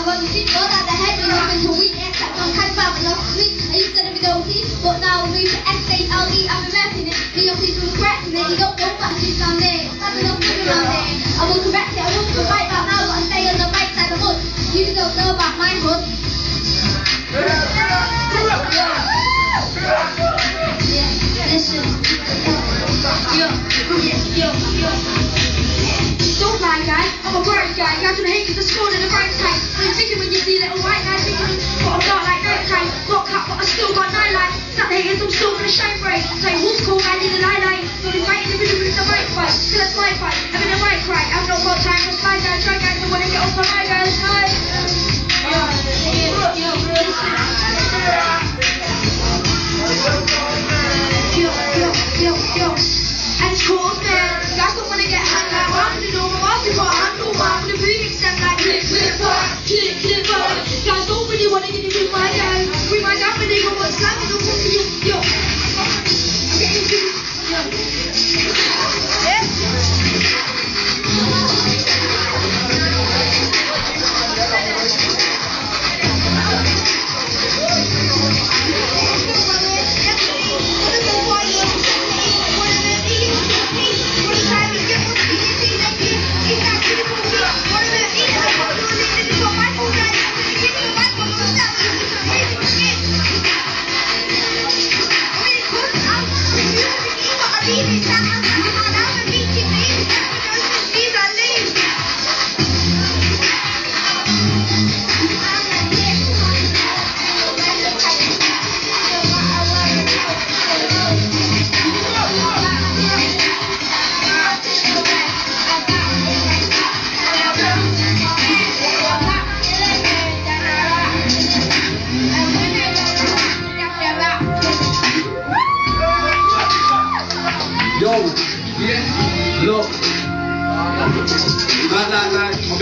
Got the shit got out the head when I went to week that one kind of last week. I used to live in OT, but now I moved to S-A-L-E, I'm American no please was correcting it, you don't know what down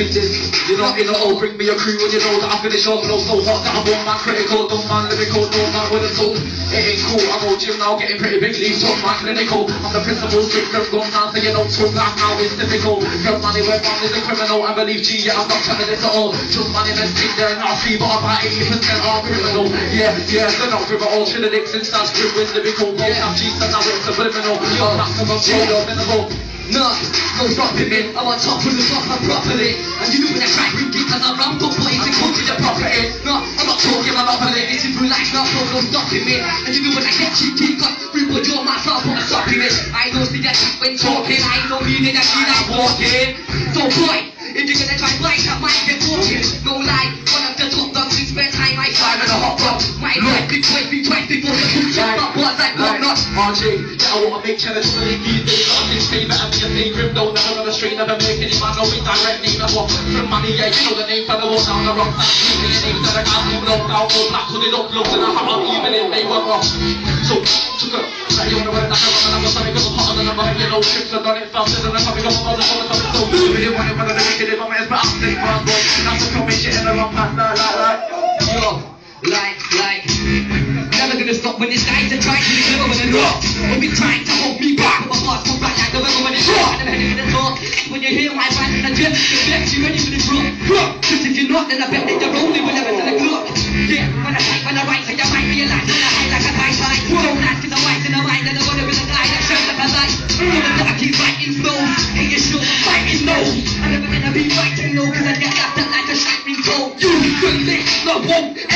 this, you know, in the old, bring me a crew and you know that I finish off, no, so hot that I'm on man critical, don't man lyrical, no man with a soul. It ain't cool, I'm on gym now, getting pretty big, leaves top man clinical. I'm the principal, strict from gone down, so you know, talk like now it's difficult. From money where man is a criminal, I believe G, yeah, I'm not telling this at all. Just money, men think they're nasty, but about 80% are criminal. Yeah, yeah, they're not should have since that's grim with lyrical. Yeah, I'm G, so now it's subliminal. Yo, maximum, yo, minimal. Nah, no dropping me. I'm on top of the top, I'm properly. And you know when I try to get I'm wrong, don't play to come to the property. Nah, I'm not talking, I'm. This is real life, not so no stopping me. And you know when I get cheeky, cut with your put a stop in. I don't see that shit when talking, I don't mean it, I see that walking. So boy, if you're gonna try right, I might get walking. No lie, five in a hot dog. My life be twisty, twisty for the two shots, not was like what not. RJ, yeah, I wanna make challenge for the these days. I'm in stay better be a thing. Crypto, never on the street, never make any man, no indirect name. That's what from money, yeah, you know the name, fella, walk down the wrong side. Keeping your names that I can't even know down, all black, hooded up, looks in a hat, even if they were wrong. So, took a, like, you wanna that, and I'm something, cause I'm hotter than a you know, trips have done it faster than I'm coming up, I'm on the coming so good. You want it, wanna make it, if I'm as bad as this man, boy. That's the coming shit the wrong path, never gonna stop when these guys are trying to deliver with a rock. Will be trying to hold me back, but my heart comes back like the river when it's short. And I'm heading to the door. When you hear my band and I drip, the flex, you ready for the drop. Cause if you're not, then I bet that you're only with never to the clock. Yeah, when I type, when I write, so you might realize when I hide like a high side. Don't ask, cause I'm white in the mind, and I'm gonna be the guy that shows like a light. So that I keep writing stones, and you show fighting no. I'm never gonna be fighting no, cause I get laughed at like a shining cold. You could no won't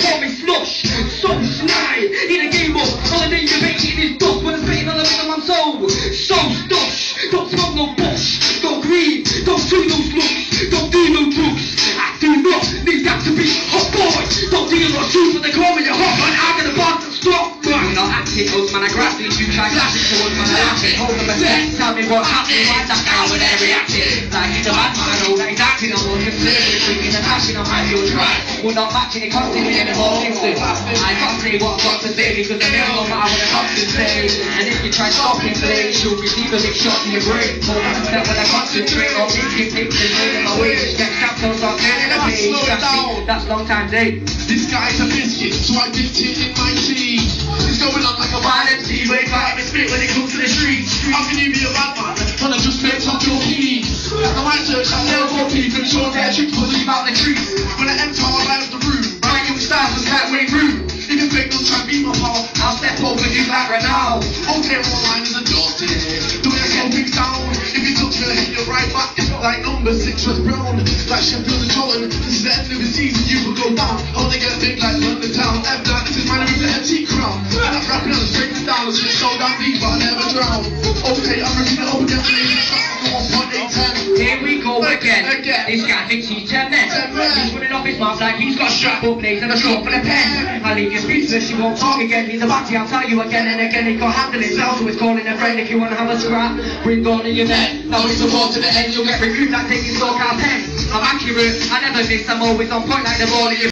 call me slush. So snide, in a game of all the name debating is dust. When I'm on the rhythm, I'm so, so stush. Don't smoke no bush, don't green, don't do no looks, don't do no drugs. I do not need that to be hot boy. Don't deal no shoes when they call me a hot man. I'm gonna bounce and stop. Man, not acting, man, I grab these two try towards my laughing. Hold them a tell me what's happening. Why that guy when they're reacting? Like he's a bad man, I know that he's acting. I'm more considerate, bringing the passion on my feel try. We're not matching it constantly anymore, Kingston. I can't say what I've got to say because the middle what I have to say. And if you try stopping play, you'll receive a big shot to your brain. Hold on step when I concentrate on making pictures, moving my way. Get strapped on, start turning the page. That's me, that's long time day. This guy's a biscuit, so I dipped it in my tea. It's going on like a Violent, see, me spit when it comes to the streets. How can you be a bad man when I just made up your keys? At the white church, I'm never for people, sure their tricks will leave out the trees. When I enter, I light up the room, right young styles and can't wait. If you fake, don't try and beat my power, I'll step over you like right now. Okay, all line is adopted. Do it so big sound. If you touch me, hit you right back. Like number six was brown, like Sheffield and Charlton. This is the end of the season, you will go down. I wanna get big like on the straight down, so it's so down deep, but I never drown. Okay, I'm ripping it up against the Here we go again. This guy thinks he's 10 men. He's running off his mouth like he's got a strap up blades and a stroke for a pen. I'll leave you speechless, you won't talk again. He's a batty, I'll tell you again and again. He can't handle it now, so he's calling a friend. If you wanna have a scrap, bring on in your neck. Now it's the war to the end, you'll get recruited like taking stalk our pen. I'm accurate, I never miss, I'm always on point like the ball in your